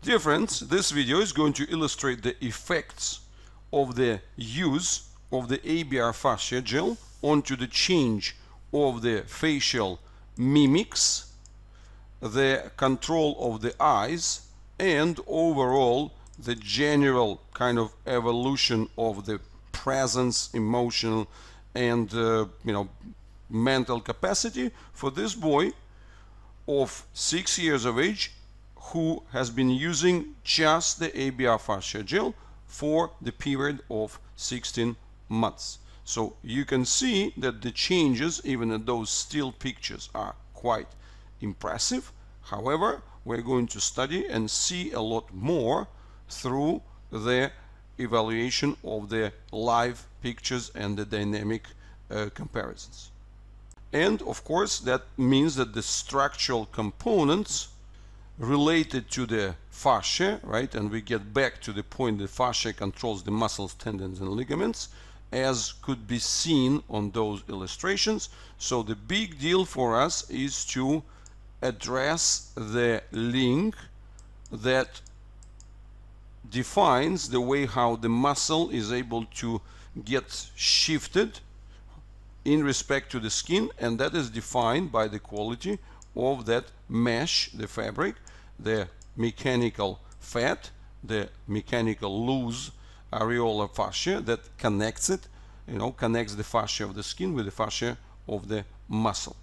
Dear friends, this video is going to illustrate the effects of the use of the ABR fascia gel onto the change of the facial mimics, the control of the eyes, and overall the general kind of evolution of the presence, emotional, and uh, you know mental capacity for this boy of six years of age who has been using just the ABR fascia gel for the period of 16 months. So you can see that the changes, even in those still pictures, are quite impressive. However, we're going to study and see a lot more through the evaluation of the live pictures and the dynamic uh, comparisons. And of course, that means that the structural components related to the fascia, right? And we get back to the point the fascia controls the muscles, tendons, and ligaments, as could be seen on those illustrations. So the big deal for us is to address the link that defines the way how the muscle is able to get shifted in respect to the skin and that is defined by the quality of that mesh, the fabric, the mechanical fat, the mechanical loose areolar fascia that connects it, you know, connects the fascia of the skin with the fascia of the muscle.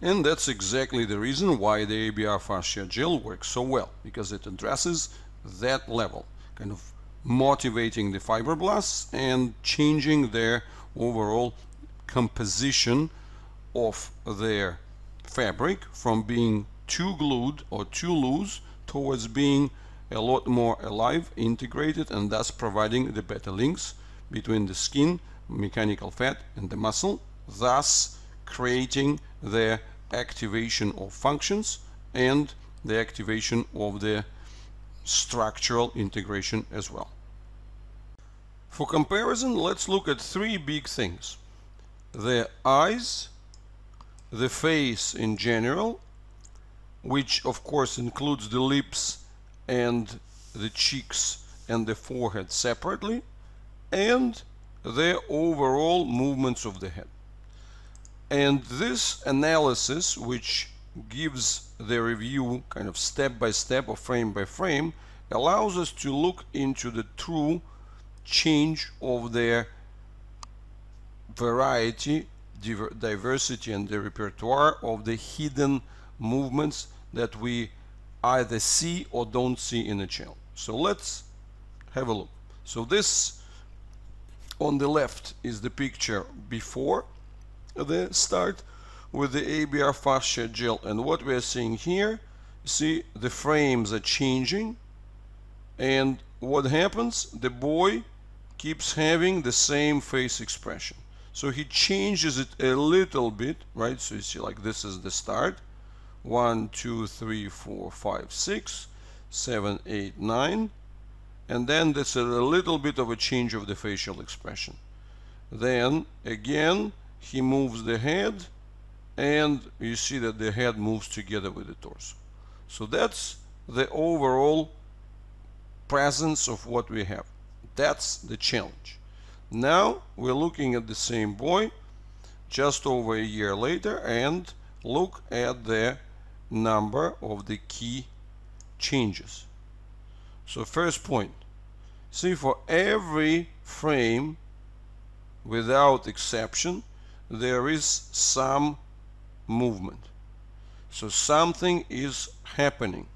And that's exactly the reason why the ABR fascia gel works so well, because it addresses that level, kind of motivating the fibroblasts and changing their overall composition of their fabric from being too glued or too loose towards being a lot more alive, integrated, and thus providing the better links between the skin, mechanical fat, and the muscle, thus creating the activation of functions and the activation of the structural integration as well. For comparison, let's look at three big things. The eyes, the face in general, which of course includes the lips and the cheeks and the forehead separately, and the overall movements of the head. And this analysis, which gives the review kind of step by step or frame by frame, allows us to look into the true change of their variety, diversity, and the repertoire of the hidden movements that we either see or don't see in a channel. So let's have a look. So this on the left is the picture before the start with the ABR fascia gel. And what we are seeing here see the frames are changing. And what happens? The boy keeps having the same face expression. So he changes it a little bit right? So you see like this is the start one two three four five six seven eight nine. And then there's a little bit of a change of the facial expression. Then again he moves the head and you see that the head moves together with the torso. So that's the overall presence of what we have. That's the challenge. Now we're looking at the same boy just over a year later and look at the number of the key changes. So first point, see for every frame without exception there is some movement. So something is happening.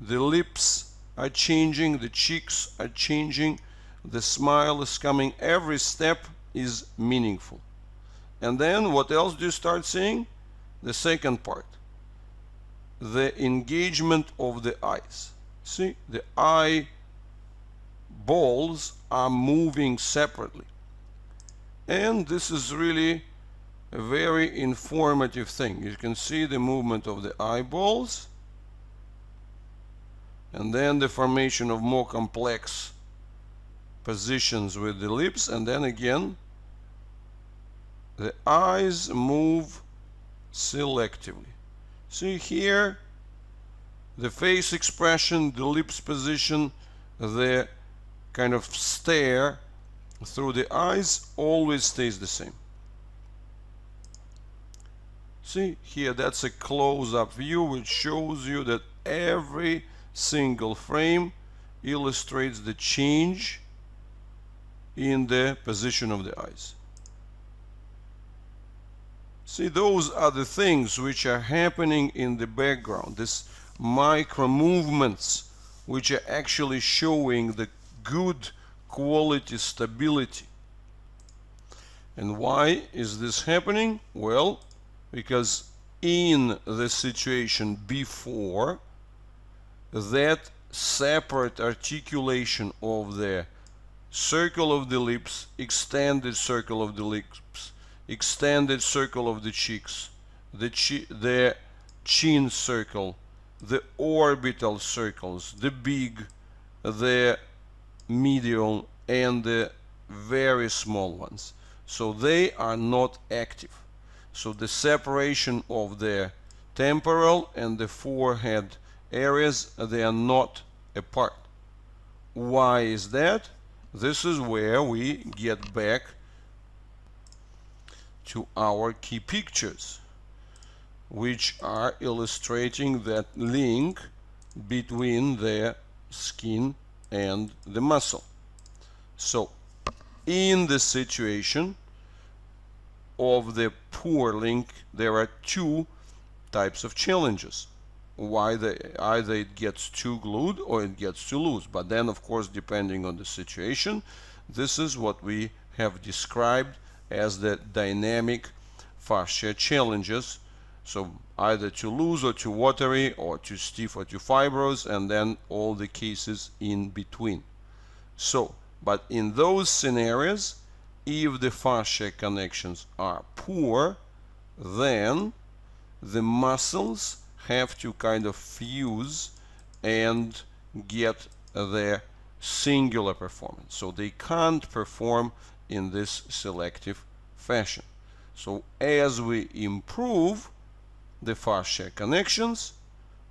The lips are changing, the cheeks are changing, the smile is coming, every step is meaningful. And then what else do you start seeing? The second part the engagement of the eyes. See, the eye balls are moving separately. And this is really a very informative thing. You can see the movement of the eyeballs and then the formation of more complex positions with the lips and then again the eyes move selectively See here, the face expression, the lips position, the kind of stare through the eyes always stays the same. See here that's a close-up view which shows you that every single frame illustrates the change in the position of the eyes. See, those are the things which are happening in the background, these micro movements which are actually showing the good quality stability. And why is this happening? Well, because in the situation before, that separate articulation of the circle of the lips, extended circle of the lips, extended circle of the cheeks, the, chi the chin circle, the orbital circles, the big, the medial, and the very small ones. So they are not active. So the separation of the temporal and the forehead areas, they are not apart. Why is that? This is where we get back to our key pictures, which are illustrating that link between the skin and the muscle. So, in the situation of the poor link, there are two types of challenges why they either it gets too glued or it gets too loose but then of course depending on the situation this is what we have described as the dynamic fascia challenges so either too loose or too watery or too stiff or too fibrous and then all the cases in between so but in those scenarios if the fascia connections are poor then the muscles have to kind of fuse and get their singular performance. So they can't perform in this selective fashion. So as we improve the fascia connections,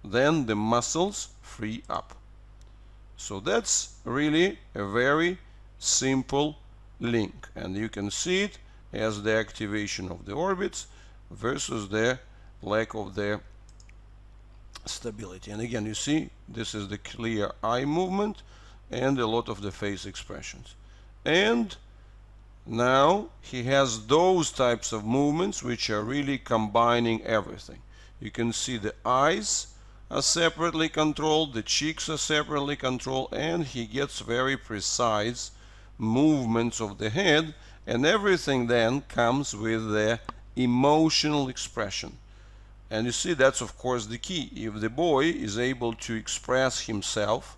then the muscles free up. So that's really a very simple link. And you can see it as the activation of the orbits versus the lack of the stability. And again, you see, this is the clear eye movement and a lot of the face expressions. And now he has those types of movements which are really combining everything. You can see the eyes are separately controlled, the cheeks are separately controlled, and he gets very precise movements of the head, and everything then comes with the emotional expression. And you see, that's of course the key. If the boy is able to express himself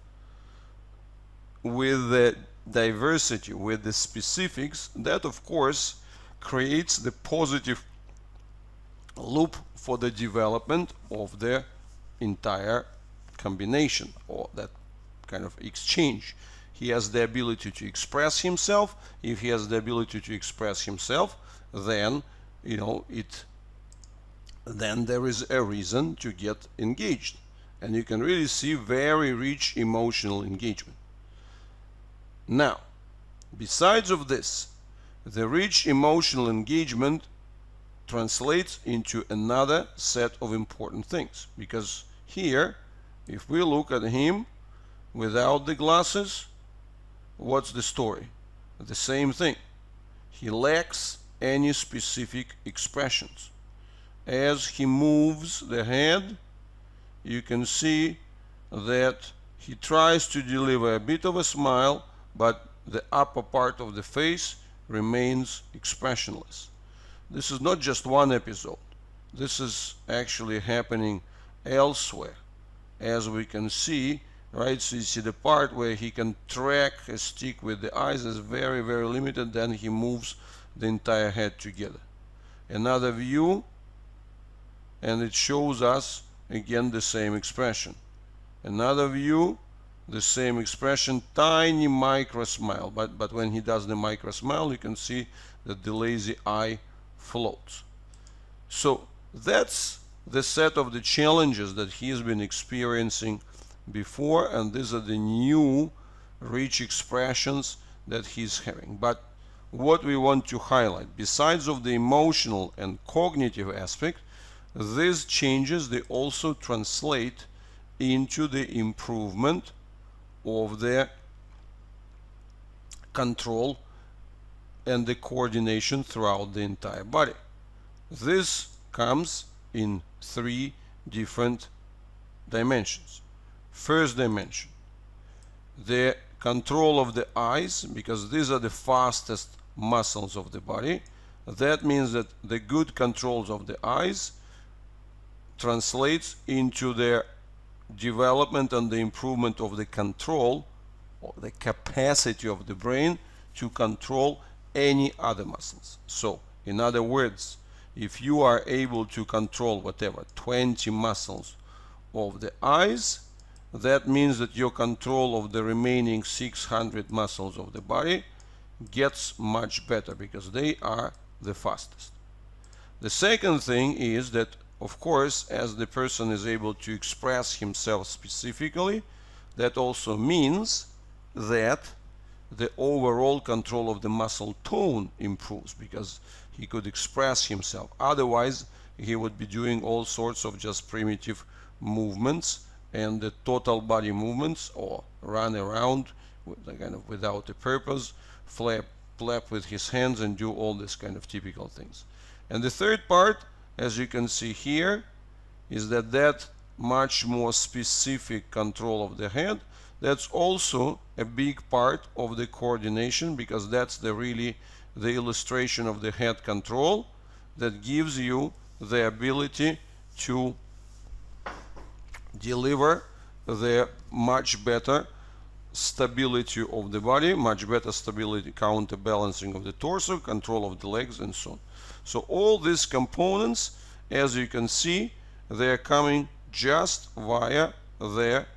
with the diversity, with the specifics, that of course creates the positive loop for the development of the entire combination or that kind of exchange. He has the ability to express himself. If he has the ability to express himself, then you know it then there is a reason to get engaged. And you can really see very rich emotional engagement. Now, besides of this, the rich emotional engagement translates into another set of important things. Because here, if we look at him without the glasses, what's the story? The same thing. He lacks any specific expressions as he moves the head you can see that he tries to deliver a bit of a smile but the upper part of the face remains expressionless. This is not just one episode. This is actually happening elsewhere. As we can see right so you see the part where he can track a stick with the eyes is very very limited then he moves the entire head together. Another view and it shows us again the same expression. Another view, the same expression, tiny micro smile, but, but when he does the micro smile, you can see that the lazy eye floats. So that's the set of the challenges that he's been experiencing before and these are the new rich expressions that he's having but what we want to highlight besides of the emotional and cognitive aspect these changes they also translate into the improvement of the control and the coordination throughout the entire body. This comes in three different dimensions. First dimension, the control of the eyes, because these are the fastest muscles of the body. That means that the good controls of the eyes translates into the development and the improvement of the control or the capacity of the brain to control any other muscles. So, in other words, if you are able to control whatever 20 muscles of the eyes, that means that your control of the remaining 600 muscles of the body gets much better because they are the fastest. The second thing is that of course as the person is able to express himself specifically that also means that the overall control of the muscle tone improves because he could express himself. Otherwise he would be doing all sorts of just primitive movements and the total body movements or run around kind of without a purpose flap flap with his hands and do all this kind of typical things. And the third part as you can see here is that that much more specific control of the head that's also a big part of the coordination because that's the really the illustration of the head control that gives you the ability to deliver the much better stability of the body, much better stability, counterbalancing of the torso, control of the legs and so on. So all these components, as you can see, they are coming just via their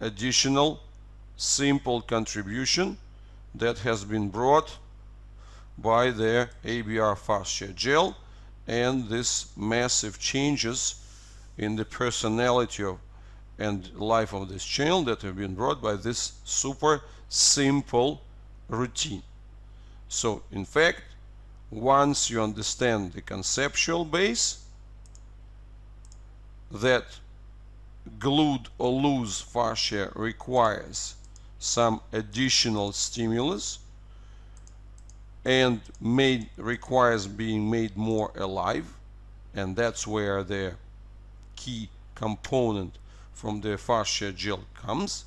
additional simple contribution that has been brought by the ABR fascia gel and this massive changes in the personality of and life of this channel that have been brought by this super simple routine. So in fact, once you understand the conceptual base, that glued or loose fascia requires some additional stimulus and made requires being made more alive and that's where the key component from the fascia gel comes.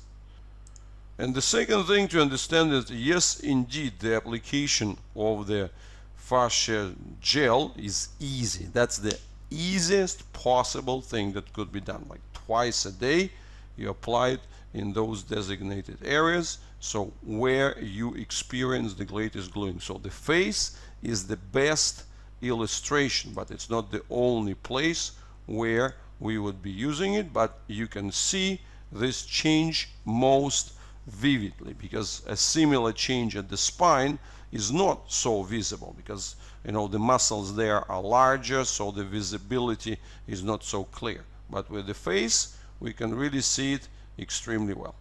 And the second thing to understand is yes indeed the application of the fascia gel is easy. That's the easiest possible thing that could be done. Like twice a day you apply it in those designated areas so where you experience the greatest gluing so the face is the best illustration but it's not the only place where we would be using it but you can see this change most vividly because a similar change at the spine is not so visible because you know the muscles there are larger so the visibility is not so clear. But with the face we can really see it extremely well.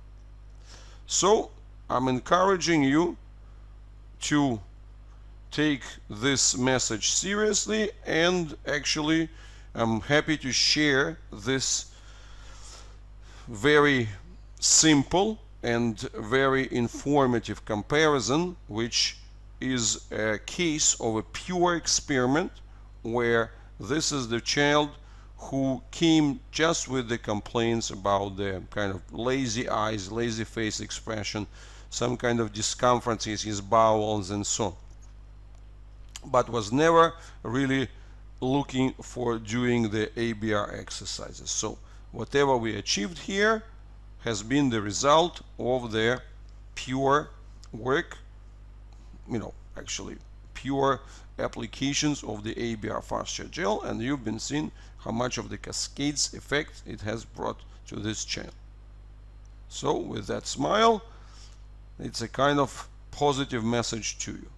So I'm encouraging you to take this message seriously and actually I'm happy to share this very simple and very informative comparison which is a case of a pure experiment where this is the child who came just with the complaints about the kind of lazy eyes, lazy face expression, some kind of discomfort in his bowels and so on. But was never really looking for doing the ABR exercises. So whatever we achieved here has been the result of the pure work, you know, actually pure applications of the ABR fascia gel and you've been seeing how much of the cascades effect it has brought to this channel. So with that smile, it's a kind of positive message to you.